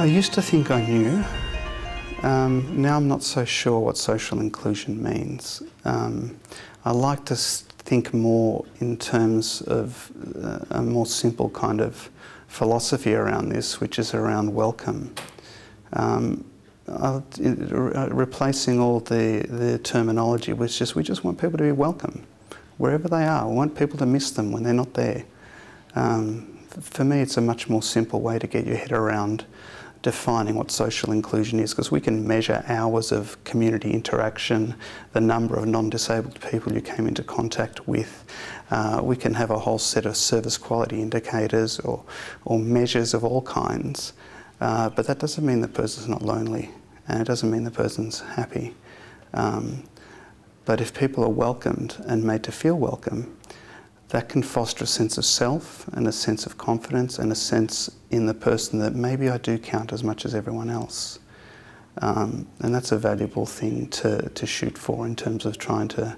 I used to think I knew. Um, now I'm not so sure what social inclusion means. Um, I like to think more in terms of uh, a more simple kind of philosophy around this, which is around welcome. Um, uh, replacing all the, the terminology with just we just want people to be welcome wherever they are. We want people to miss them when they're not there. Um, for me, it's a much more simple way to get your head around defining what social inclusion is because we can measure hours of community interaction, the number of non-disabled people you came into contact with. Uh, we can have a whole set of service quality indicators or, or measures of all kinds. Uh, but that doesn't mean the person's not lonely and it doesn't mean the person's happy. Um, but if people are welcomed and made to feel welcome, that can foster a sense of self and a sense of confidence and a sense in the person that maybe I do count as much as everyone else. Um, and that's a valuable thing to, to shoot for in terms of trying to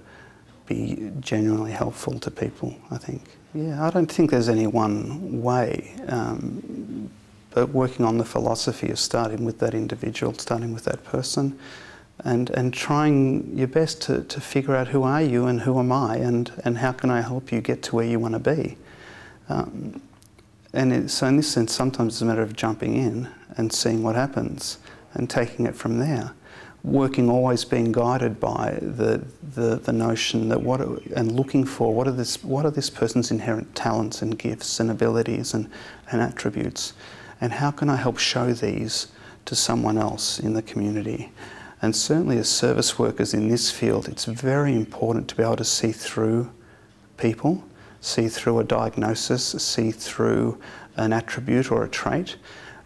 be genuinely helpful to people, I think. Yeah, I don't think there's any one way, um, but working on the philosophy of starting with that individual, starting with that person, and, and trying your best to, to figure out who are you and who am I and, and how can I help you get to where you want to be. Um, and it, so in this sense, sometimes it's a matter of jumping in and seeing what happens and taking it from there. Working always being guided by the, the, the notion that what are, and looking for what are this what are this person's inherent talents and gifts and abilities and, and attributes and how can I help show these to someone else in the community and certainly as service workers in this field, it's very important to be able to see through people, see through a diagnosis, see through an attribute or a trait.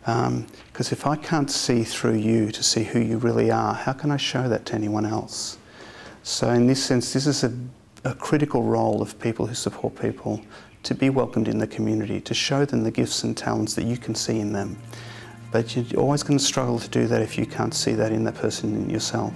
Because um, if I can't see through you to see who you really are, how can I show that to anyone else? So in this sense, this is a, a critical role of people who support people to be welcomed in the community, to show them the gifts and talents that you can see in them. But you're always going to struggle to do that if you can't see that in the person yourself.